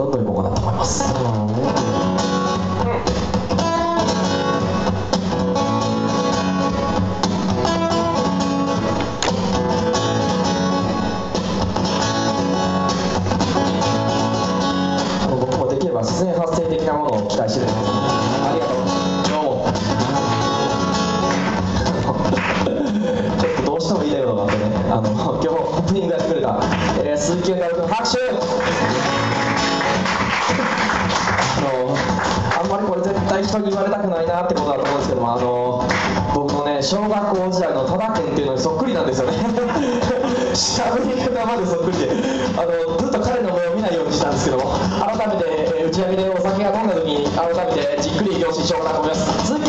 どんどん行こうかなと思います。僕もできれば自然発生的なものを期待してる。ありがとう。どうもちょっとどうしても言いたいことがあってねあの今日オープニングやってくれた、えー、鈴木健太郎君拍手。対人に言われたくないなってことだと思うんですけどもあの僕のね小学校時代の多田健っていうのにそっくりなんですよね。下振り方までそっくりで。あのずっと彼の目を見ないようにしたんですけども改めて、えー打ち上げでお酒が飲んだ時に改めてじっくり表紙しようかなと思います。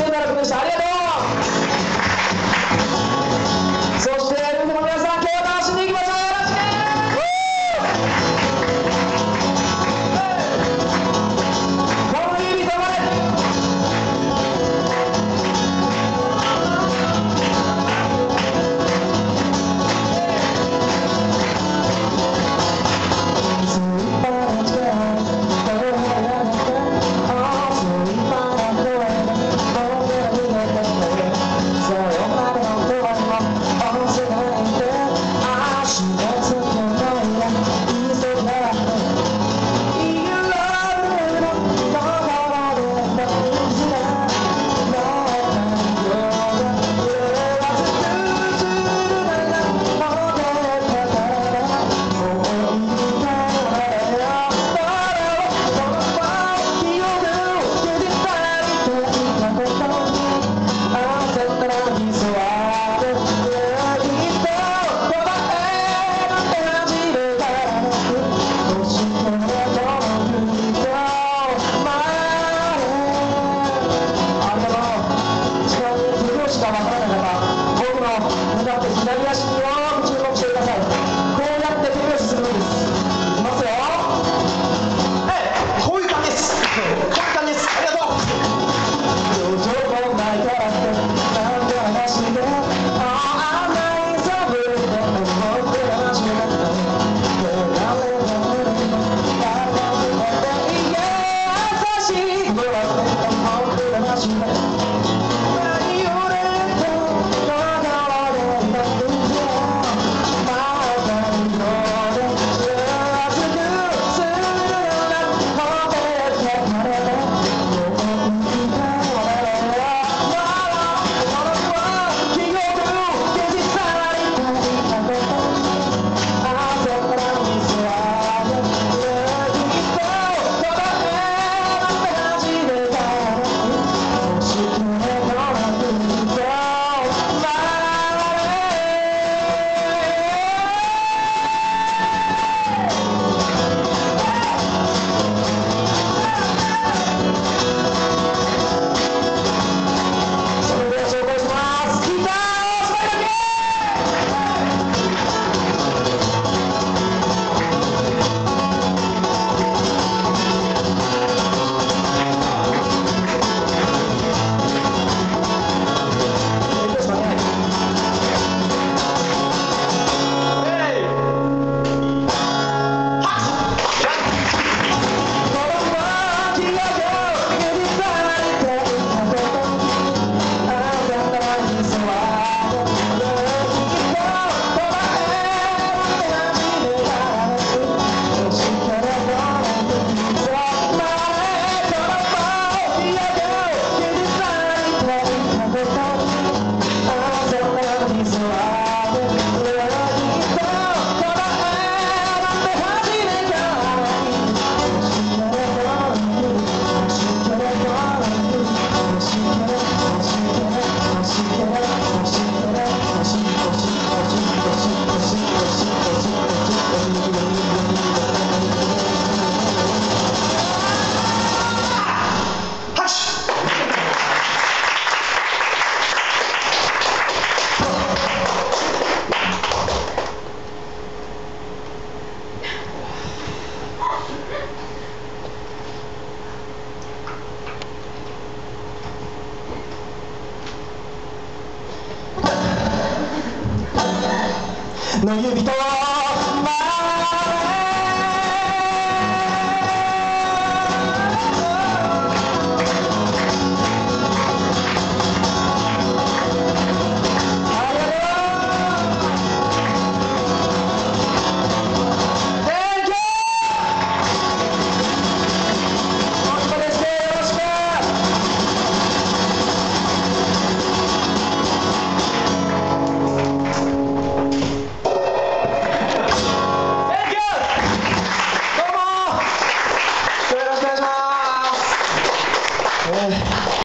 の指と